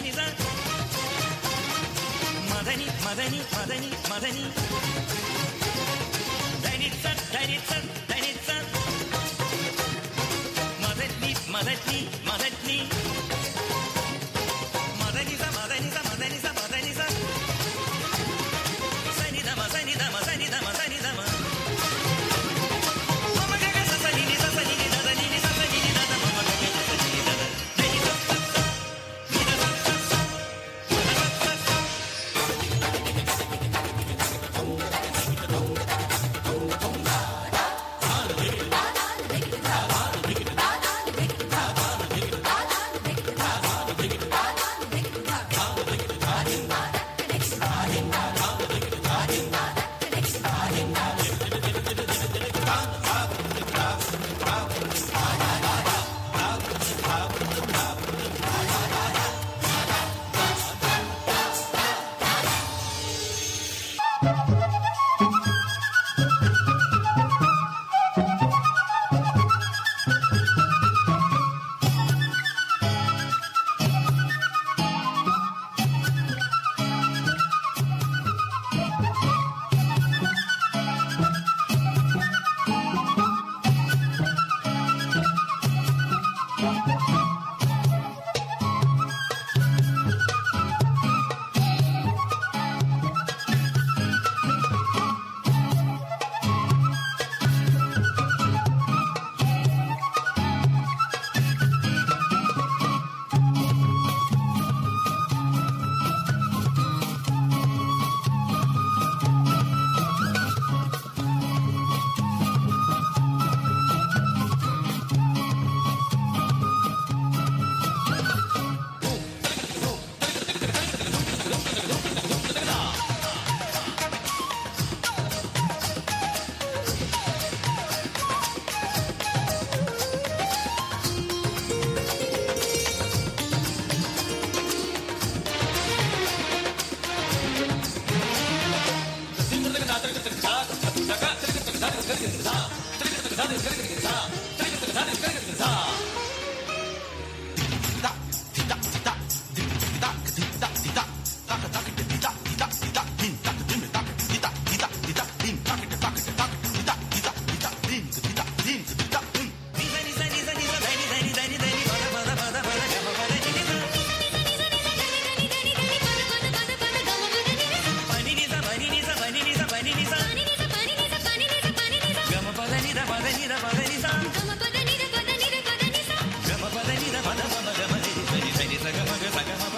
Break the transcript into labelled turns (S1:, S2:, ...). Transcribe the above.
S1: மதனிதான் மதனி மதனி மதனி மதனி. தனித்த 直接踩边吗